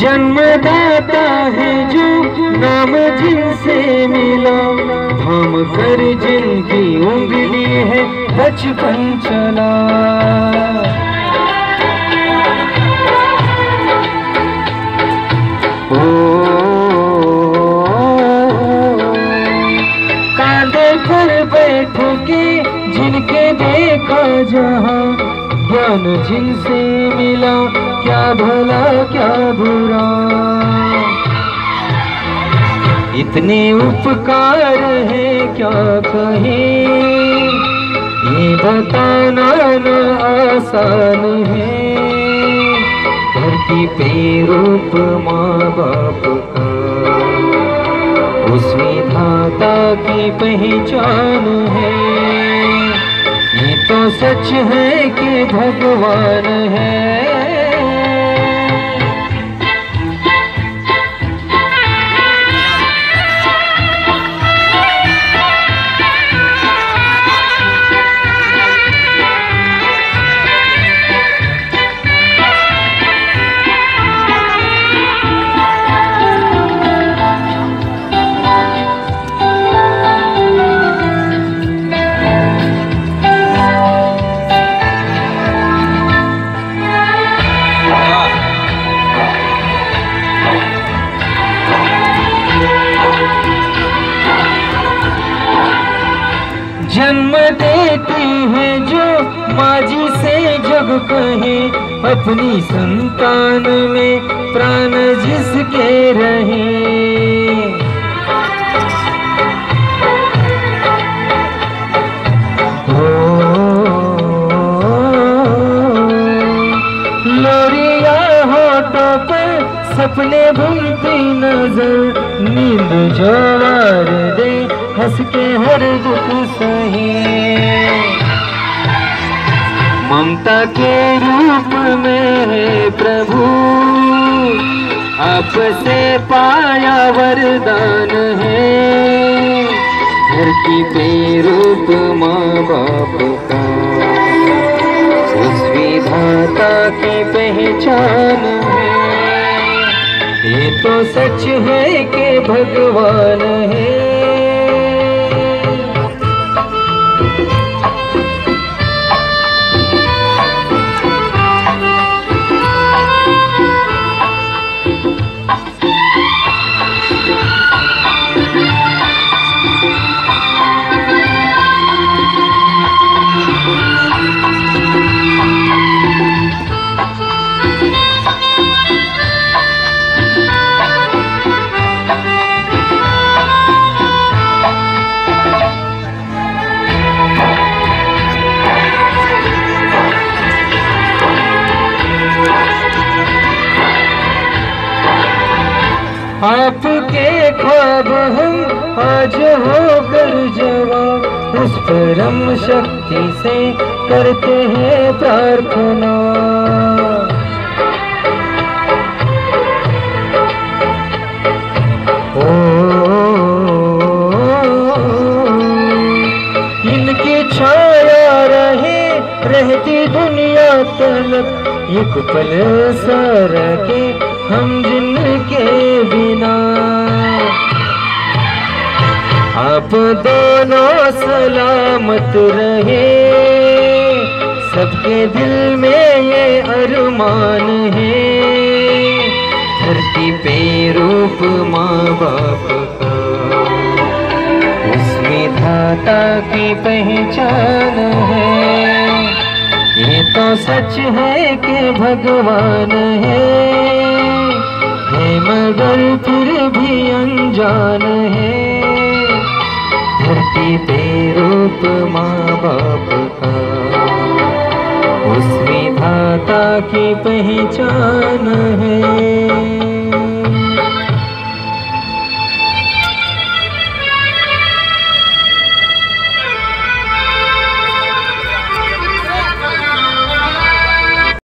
जन्मदाता है जो नाम जिनसे मिला। हम कर जिनकी उंगली है, बचपन चला। ओ, कांधे पर बैठो के जिनके देखा जहाँ ज्ञान जिनसे मिला, क्या भला, क्या बुरा। इतने उपकार है क्या कहे? ये बताना न आसान है। धरती पे रूप माँ बाप का। उस विधाता की पहचान है। ये तो सच है कि भगवान है। जो माजी से जग कहे, अपनी संतान में प्राण जिसके रहे। सपने भूलती नज़र, नींद ज़ोर दे, हंस के हर दुख सहे। ममता के रूप में है प्रभु आपसे पाया वरदान है। धरती पे रूप माँ बाप का उस विधाता की पहचान है। ये तो सच है कि भगवान है। आपके ख्वाब हम आज होकर जवाब। उस परम शक्ति से करते हैं प्रार्थना। इनकी छाया रहे, रहती दुनिया तलक एक पल सा रखे हम जिनके बिना। आप दोनों सलामत रहे, सबके दिल में ये अरमान है। धरती पे रूप माँ बाप का, उस विधाता की पहचान है। ये तो सच है कि भगवान है। हे मगर फिर भी अनजान है। धरती पे रूप माँ बाप का। उस विधाता की पहचान है।